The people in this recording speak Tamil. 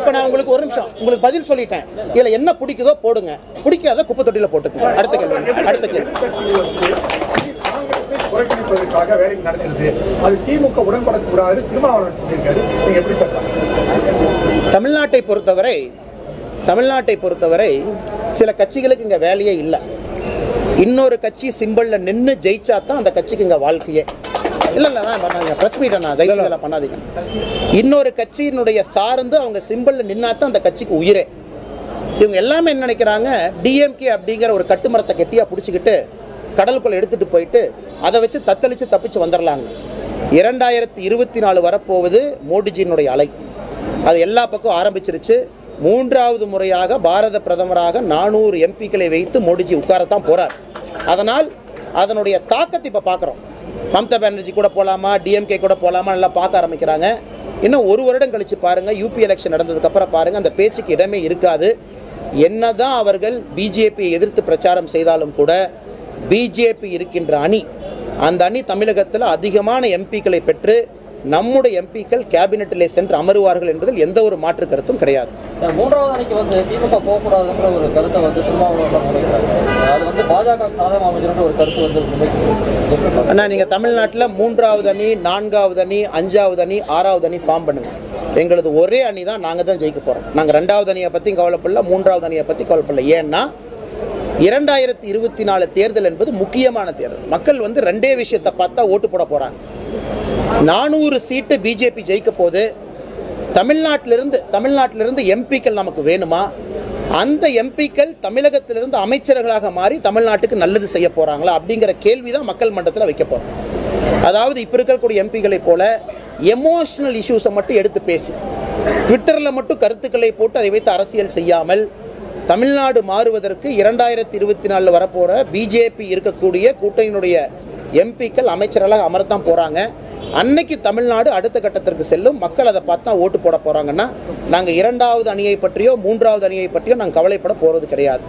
இப்ப நான் உங்களுக்கு ஒரு நிமிஷம் உங்களுக்கு பதில் சொல்லிட்டேன். இதுல என்ன பிடிக்குதோ போடுங்க. பிடிக்காத குப்பை தொட்டியில போட்டுக்கங்க. அடுத்த கேள்வி. அடுத்த கேள்வி. காங்கிரஸை புறக்கணிப்பதற்காக வேலை நடக்கிறது. அது திமுக உடன்படக்கூடாது திருமாவளவன் சொல்லியிருக்காரு. நீங்க எப்படி பார்க்கறீங்க? தமிழ்நாட்டை பொறுத்தவரை தமிழ்நாட்டை பொறுத்தவரை சில கட்சிகளுக்கு இங்க வேலையே இல்லை. இன்னொரு கட்சி சிம்பிள்ல நின்று ஜெயிச்சா தான் அந்த கட்சிக்கு இங்க வாழ்க்கையே. இல்ல இல்ல நான் பண்ணாதீங்க. பிரஸ் மீட் தயவு செய்து பண்ணாதீங்க. இன்னொரு கட்சியினுடைய சார்ந்து அவங்க சிம்பிள்ல நின்னா தான் அந்த கட்சிக்கு உயிரே. இவங்க எல்லாமே என்ன நினைக்கிறாங்க? டிஎம்கே அப்படிங்கிற ஒரு கட்டுமரத்தை கெட்டியா பிடிச்சிக்கிட்டு கடலுக்குள்ள எடுத்துட்டு போயிட்டு அதை வச்சு தத்தளிச்சு தப்பிச்சு வந்துடலாங்க இரண்டாயிரத்தி இருபத்தி நாலு வரப்போவது மோடிஜியினுடைய அலை. அது எல்லா பக்கம் ஆரம்பிச்சிருச்சு. மூன்றாவது முறையாக பாரத பிரதமராக நானூறு எம்பிக்களை வைத்து மோடிஜி உட்காரத்தான் போறார். அதனால் அதனுடைய தாக்கத்தை இப்போ பார்க்குறோம் மம்தா பானர்ஜி கூட போகலாமா டிஎம்கே கூட போகலாமா நல்லா பார்க்க ஆரம்பிக்கிறாங்க. இன்னும் ஒரு வருடம் கழிச்சு பாருங்கள் யூபி எலெக்ஷன் நடந்ததுக்கப்புறம் பாருங்கள் அந்த பேச்சுக்கு இடமே இருக்காது. என்னதான் அவர்கள் பிஜேபியை எதிர்த்து பிரச்சாரம் செய்தாலும் கூட பிஜேபி இருக்கின்ற அணி அந்த அணி தமிழகத்தில் அதிகமான எம்பிக்களை பெற்று நம்முடைய எம்பிக்கள் கேபினெட்டிலே சென்று அமருவார்கள் என்பதில் எந்த ஒரு மாற்று கருத்தும் கிடையாது. மூன்றாவது அணிக்கு வந்து திமுக போகக்கூடாதுன்ற ஒரு கருத்தை வந்து திருமாவளவன் அது வந்து பாஜக சாதகம் ஒரு கருத்து வந்து அண்ணா நீங்கள் தமிழ்நாட்டில் மூன்றாவது அணி நான்காவது அணி அஞ்சாவது அணி ஆறாவது அணி ஃபார்ம் பண்ணுங்க. எங்களது ஒரே அணி தான் நாங்கள் தான் ஜெயிக்க போகிறோம் நாங்கள் ரெண்டாவது அணியை பற்றி கவலைப்படல மூன்றாவது அணியை பற்றி கவலைப்படல. ஏன்னா இரண்டாயிரத்தி இருபத்தி நாலு தேர்தல் என்பது முக்கியமான தேர்தல். மக்கள் வந்து ரெண்டே விஷயத்தை பார்த்தா ஓட்டு போட போகிறாங்க நானூறு சீட்டு பிஜேபி ஜெயிக்க போது தமிழ்நாட்டிலிருந்து தமிழ்நாட்டிலிருந்து எம்பிக்கள் நமக்கு வேணுமா? அந்த எம்பிக்கள் தமிழகத்திலிருந்து அமைச்சர்களாக மாறி தமிழ்நாட்டுக்கு நல்லது செய்ய போகிறாங்களா அப்படிங்கிற கேள்வி தான் மக்கள் மன்றத்தில் வைக்க போகிறோம் அதாவது இப்போ இருக்கக்கூடிய எம்பிகளை போல எமோஷனல் இஷ்யூஸை மட்டும் எடுத்து பேசி ட்விட்டரில் மட்டும் கருத்துக்களை போட்டு அதை வைத்து அரசியல் செய்யாமல் தமிழ்நாடு மாறுவதற்கு இரண்டாயிரத்தி இருபத்தி நாலில் வரப்போகிற பிஜேபி இருக்கக்கூடிய கூட்டணியினுடைய எம்பிக்கள் அமைச்சர்களாக அமரத்தான் போகிறாங்க அன்னைக்கு தமிழ்நாடு அடுத்த கட்டத்திற்கு செல்லும். மக்கள் அதை பார்த்தா ஓட்டு போட போகிறாங்கன்னா நாங்கள் இரண்டாவது அணியை பற்றியோ மூன்றாவது அணியை பற்றியோ நாங்கள் கவலைப்பட போகிறது கிடையாது.